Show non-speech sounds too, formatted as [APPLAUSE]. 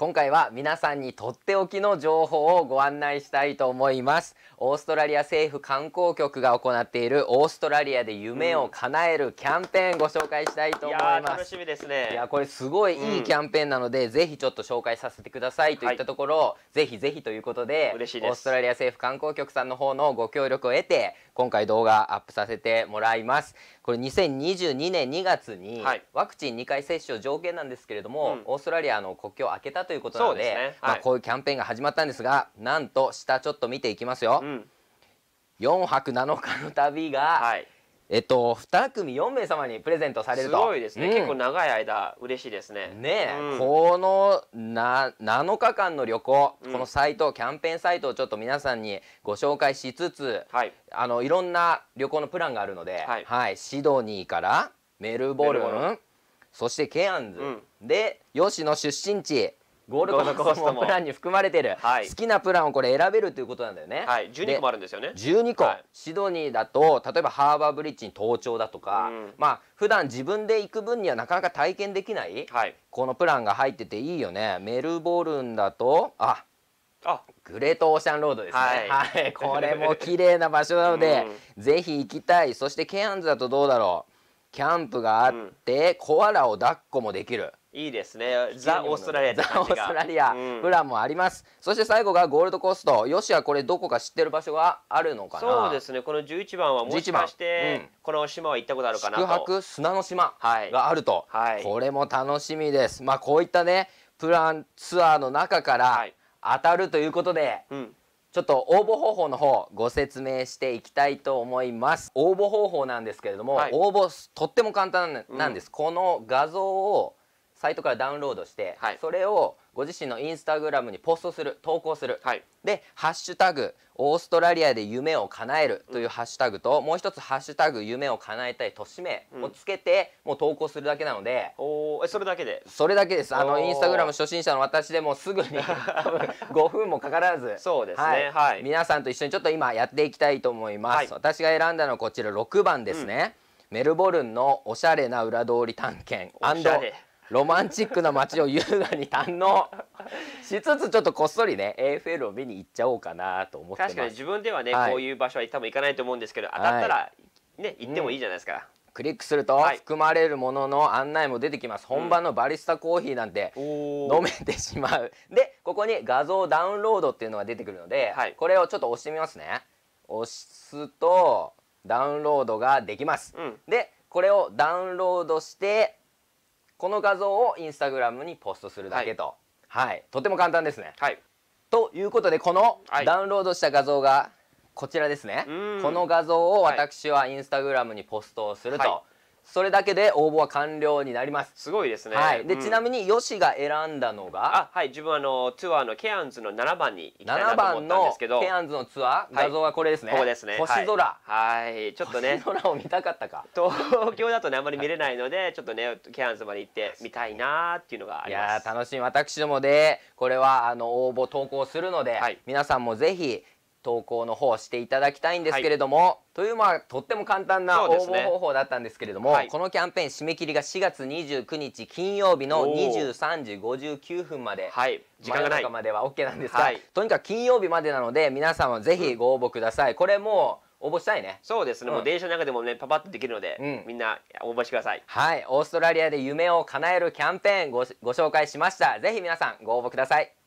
今回は皆さんにとっておきの情報をご案内したいと思います。オーストラリア政府観光局が行っているオーストラリアで夢を叶えるキャンペーンご紹介したいと思います、楽しみですね。いやこれすごいいいキャンペーンなので、うん、ぜひちょっと紹介させてくださいといったところ、はい、ぜひぜひということでオーストラリア政府観光局さんの方のご協力を得て今回動画アップさせてもらいます。これ2022年2月にワクチン2回接種を条件なんですけれども、オーストラリアの国境を開けたということなので、ねはい、まあ、こういうキャンペーンが始まったんですがなんと下ちょっと見ていきますよ、うん、4泊7日の旅が、はい。えっと、2組4名様にプレゼントされると。すごいですね、うん、結構長い間嬉しいですね。ね、うん、このな7日間の旅行、うん、このサイトキャンペーンサイトをちょっと皆さんにご紹介しつつ、はい、あのいろんな旅行のプランがあるので、はい、はい、シドニーからメルボルンそしてケアンズ、で吉野出身地ゴールドコーストもプランに含まれてる、はい、好きなプランをこれ選べるということなんだよね。はい、12個もあるんですよね。12個、はい、シドニーだと例えばハーバーブリッジに登頂だとか、うん、まあ普段自分で行く分にはなかなか体験できない、はい、このプランが入ってていいよね。メルボルンだとああ。グレートオーシャンロードですね、はい、はい、これも綺麗な場所なので、[LAUGHS] うん、ぜひ行きたい。そしてケアンズだとどうだろう。キャンプがあって、うん、コアラを抱っこもできるいいですね。ザ・オーストラリアザ・オーストラリア。プランもあります、うん、そして最後がゴールドコースト。よしはこれどこか知ってる場所があるのかな？そうですね。この11番はもしかして、うん、この島は行ったことあるかなと。宿泊砂の島があると、はい、これも楽しみです。まあこういったねプランツアーの中から当たるということで、はいうん。ちょっと応募方法の方ご説明していきたいと思います。応募方法なんですけれども、はい、応募とっても簡単なんです、うん、この画像をサイトからダウンロードして、はい、それをご自身のインスタグラムにポストする投稿する、はい、で「ハッシュタグオーストラリアで夢を叶える」というハッシュタグと、うん、もう一つ「ハッシュタグ夢を叶えたい都市名」をつけて、うん、もう投稿するだけなので。おえそれだけで？それだけです。あのインスタグラム初心者の私でもすぐに [LAUGHS] 多分5分もかからず。そうですね、はい、はい、皆さんと一緒にちょっと今やっていきたいと思います、私が選んだのはこちら6番ですね、うん、メルボルンのおしゃれな裏通り探検。おしゃれロマンチックな街を優雅に堪能。しつつちょっとこっそりね AFL を見に行っちゃおうかなと思って確かに自分ではね、はい、こういう場所は多分行かないと思うんですけど当たったらね、行ってもいいじゃないですか。うん。クリックすると含まれるものの案内も出てきます、はい、本場のバリスタコーヒーなんて飲めてしまう、でここに画像ダウンロードっていうのが出てくるので、はい、これをちょっと押してみますね。押すとダウンロードができます、うん、でこれをダウンロードしてこの画像をインスタグラムにポストするだけと、はい、はい、とても簡単ですね。はい、ということでこのダウンロードした画像がこちらですね、この画像を私はインスタグラムにポストをするとそれだけで応募は完了になります。すごいですね。はい。で、うん、ちなみにヨシが選んだのが、あ、はい。自分あのツアーのケアンズの7番に行きたいなと思ったんですけど、ケアンズのツアー、画像はこれですね。ここですね。星空。はい。ちょっとね。星空を見たかったか。東京だとねあんまり見れないので、ちょっとねケアンズまで行ってみたいなっていうのがあります。いや楽しみ。私どもでこれはあの応募投稿するので、はい、皆さんもぜひ投稿の方していただきたいんですけれども、はい、というまあとっても簡単な応募方法だったんですけれども、ねはい、このキャンペーン締め切りが4月29日金曜日の23時59分まで、はい、時間がない。までは OK なんですが、はい、とにかく金曜日までなので皆さんはぜひご応募ください。これも応募したいね。そうですね、うん、もう電車の中でもねパパッとできるので、うん、みんな応募してください。はい。オーストラリアで夢を叶えるキャンペーンごご紹介しました。ぜひ皆さんご応募ください